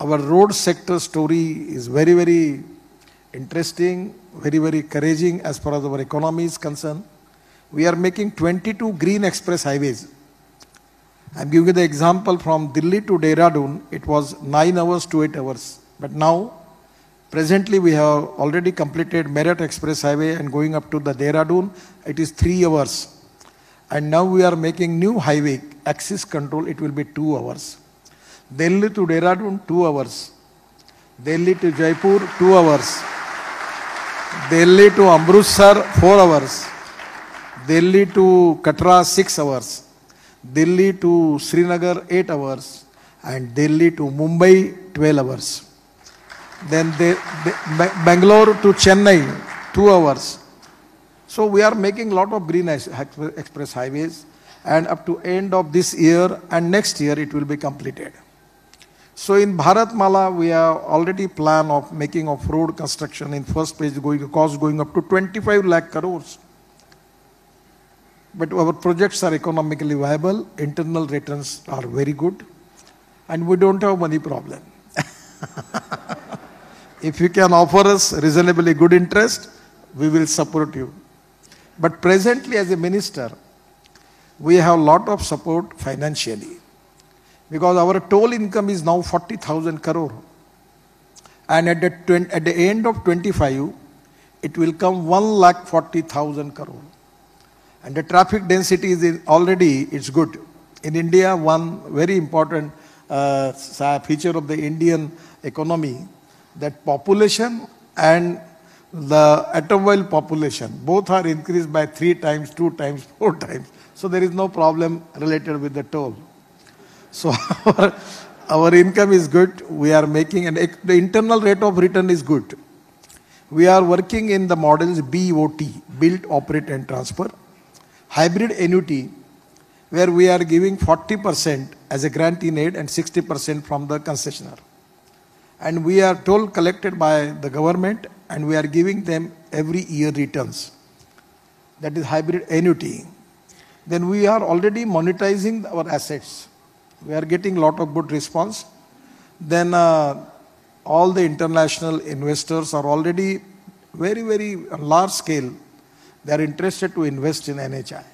our road sector story is very, very interesting, very, very encouraging as far as our economy is concerned. We are making 22 green express highways. I'm giving you the example from Delhi to Dehradun, it was 9 hours to 8 hours. But now, presently we have already completed Meerut Express Highway and going up to the Dehradun, it is 3 hours. And now we are making new highway, access control, it will be 2 hours. Delhi to Dehradun, 2 hours. Delhi to Jaipur, 2 hours. Delhi to Amritsar, 4 hours. Delhi to Katra, 6 hours. Delhi to Srinagar, 8 hours. And Delhi to Mumbai, 12 hours. Then they, they, Bangalore to Chennai, 2 hours. So we are making a lot of green express highways and up to end of this year and next year it will be completed. So in Bharatmala, we have already plan of making of road construction in first phase going cost going up to 25 lakh crores. But our projects are economically viable, internal returns are very good, and we don't have money problem. if you can offer us reasonably good interest, we will support you. But presently as a minister, we have a lot of support financially because our toll income is now 40,000 crore. And at the, 20, at the end of 25, it will come 1 lakh 40,000 crore. And the traffic density is already, it's good. In India, one very important uh, feature of the Indian economy, that population and the automobile population, both are increased by three times, two times, four times. So there is no problem related with the toll. So our, our income is good. We are making, and the internal rate of return is good. We are working in the models BOT, build, operate and transfer. Hybrid annuity, where we are giving 40% as a grant in aid and 60% from the concessionaire. And we are toll collected by the government and we are giving them every year returns. That is hybrid annuity. Then we are already monetizing our assets. We are getting a lot of good response. Then uh, all the international investors are already very, very large scale. They are interested to invest in NHAI.